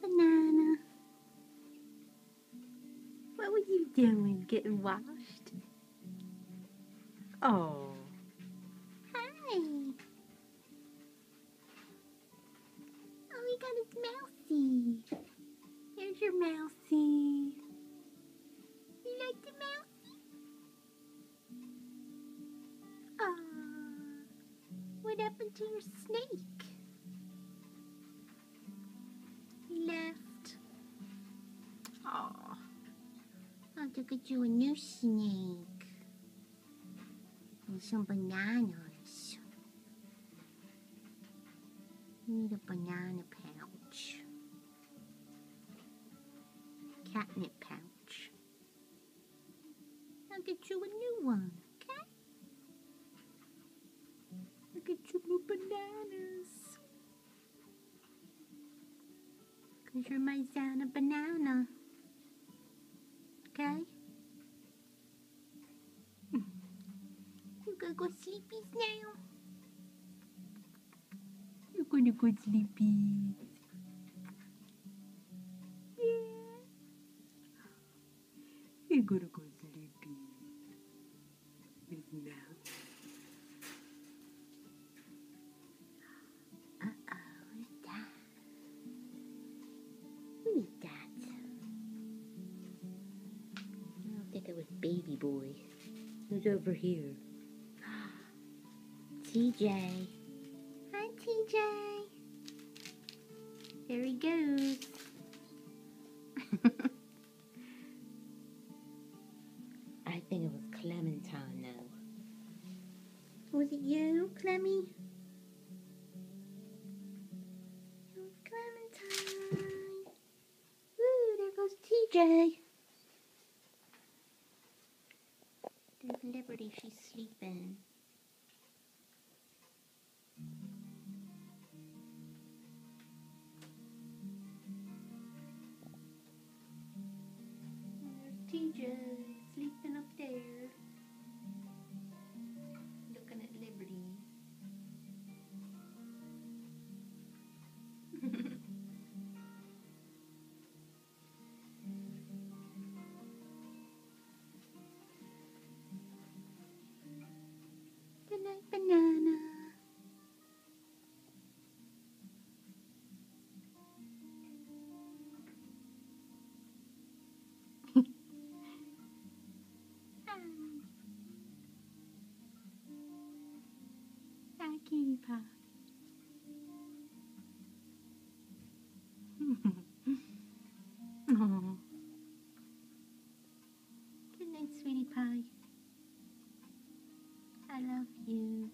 Banana. What were you doing? Getting washed? Oh. Hi. Oh, we got his mousy. Here's your mousy. You like the mousy? Oh. What happened to your snake? Have to get you a new snake. And some bananas. You need a banana pouch. Catnip pouch. I'll get you a new one, okay? I'll get you new bananas. Cause you're my Zana banana. かいなんかごスリーピーだよどこにこスリーピーえー、えー、ゴロゴロ It was baby boy. Who's over here? TJ. Hi, TJ. There he goes. I think it was Clementine now. Was it you, Clemmy? Clementine. Woo, there goes TJ. Liberty, she's sleeping. There's TJ banana. Hi. Pie. I love you.